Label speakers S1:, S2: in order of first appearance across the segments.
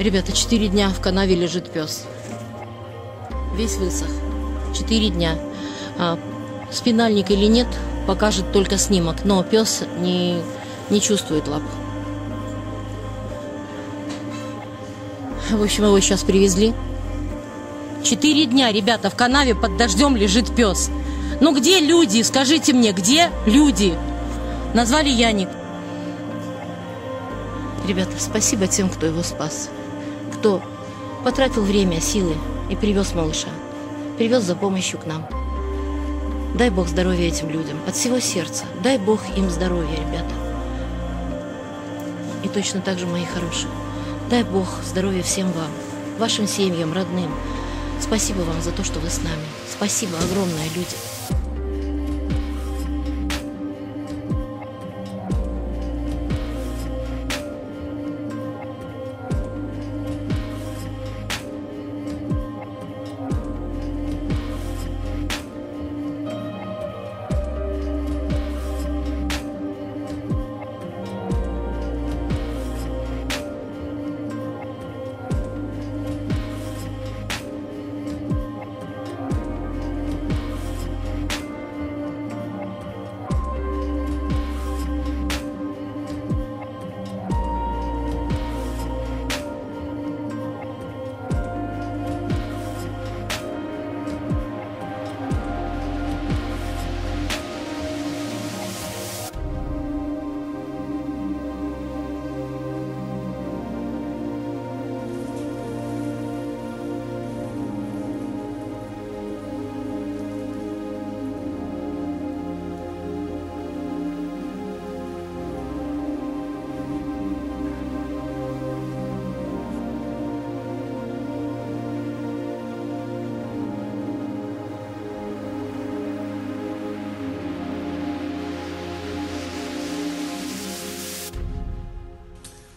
S1: Ребята, четыре дня в канаве лежит пес. Весь высох. Четыре дня. А, спинальник или нет, покажет только снимок. Но пес не, не чувствует лап. В общем, его сейчас привезли. Четыре дня, ребята, в канаве под дождем лежит пес. Ну где люди? Скажите мне, где люди? Назвали Яник. Ребята, спасибо тем, кто его спас. Кто потратил время, силы и привез малыша. Привез за помощью к нам. Дай Бог здоровья этим людям. От всего сердца. Дай Бог им здоровья, ребята. И точно так же, мои хорошие. Дай Бог здоровья всем вам, вашим семьям, родным. Спасибо вам за то, что вы с нами. Спасибо огромное, люди.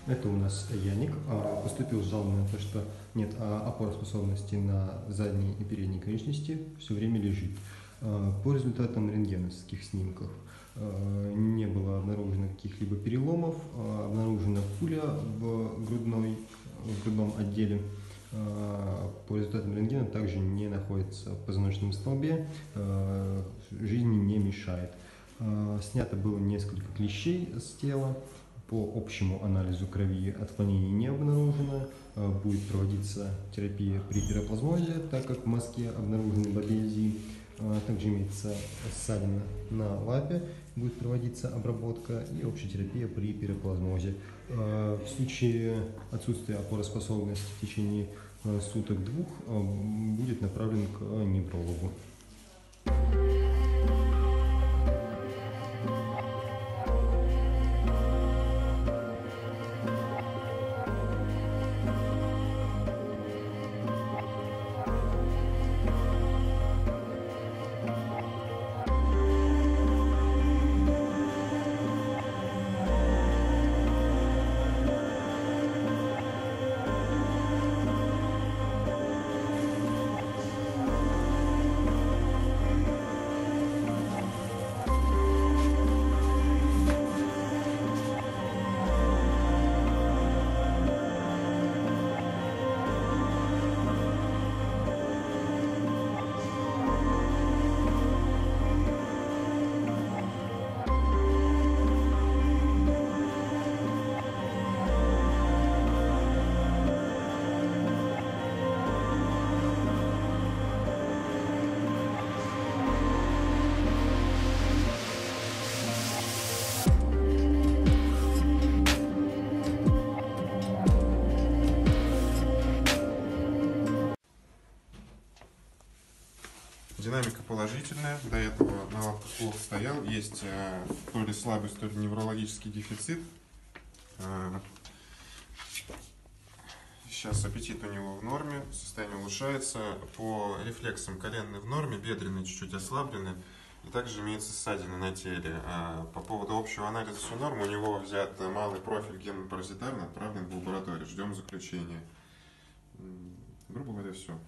S2: Это у нас Яник. А, Поступил жалоба на то, что нет а, опороспособности на задней и передней конечности, все время лежит. А, По результатам рентгеновских снимков не было обнаружено каких-либо переломов, обнаружена пуля в, грудной, в грудном отделе. По результатам рентгена также не находится в позвоночном столбе, жизни не мешает. Снято было несколько клещей с тела. По общему анализу крови отклонений не обнаружено. Э, Будет проводиться терапия при пироплазмозе, так как в Москве обнаружены бобезии. Э, Также имеется ссадина на лапе, будет проводиться обработка и общая терапия при пироплазмозе. Э, В случае отсутствия опороспособности в течение суток-двух будет направлен к неврологу.
S3: Динамика положительная. До этого на лапках плохо стоял. Есть э, то ли слабость, то ли неврологический дефицит. Э, Сейчас аппетит у него в норме, состояние улучшается. По рефлексам коленные в норме, бедренные чуть-чуть ослаблены. И также имеется ссадина на теле. А по поводу общего анализа все норм. У него взят малый профиль гемопаразитарный, отправлен в лабораторию. Ждем заключения. Грубо говоря, все.